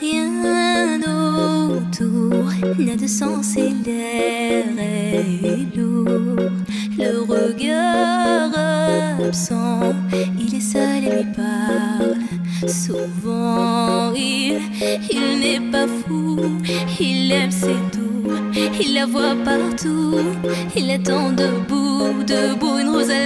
Rien autour n'a de sens et l'air est lourd. Le regard absent, il est seul et lui parle. Souvent, il, il n'est pas fou, il aime ses doux, il la voit partout. Il attend debout, debout, une rose à